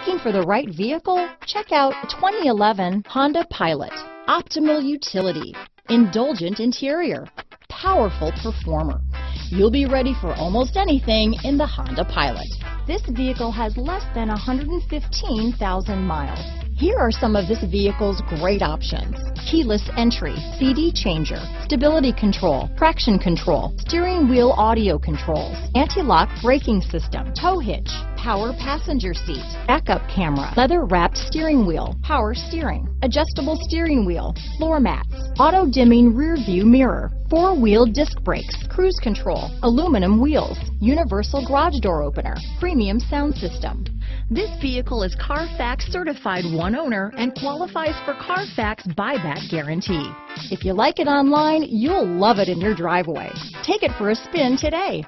Looking for the right vehicle? Check out 2011 Honda Pilot. Optimal utility, indulgent interior, powerful performer. You'll be ready for almost anything in the Honda Pilot. This vehicle has less than 115,000 miles. Here are some of this vehicle's great options. Keyless entry, CD changer, stability control, traction control, steering wheel audio controls, anti-lock braking system, tow hitch, power passenger seat, backup camera, leather wrapped steering wheel, power steering, adjustable steering wheel, floor mats, auto dimming rear view mirror, four wheel disc brakes, cruise control, aluminum wheels, universal garage door opener, premium sound system. This vehicle is Carfax certified one owner and qualifies for Carfax buyback guarantee. If you like it online, you'll love it in your driveway. Take it for a spin today.